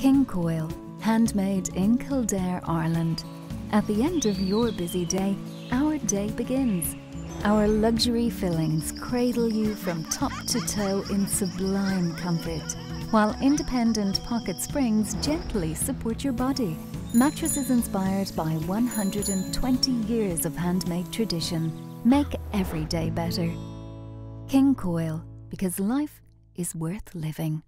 King Koil, handmade in Kildare, Ireland. At the end of your busy day, our day begins. Our luxury fillings cradle you from top to toe in sublime comfort, while independent pocket springs gently support your body. Mattresses inspired by 120 years of handmade tradition make every day better. King Koil, because life is worth living.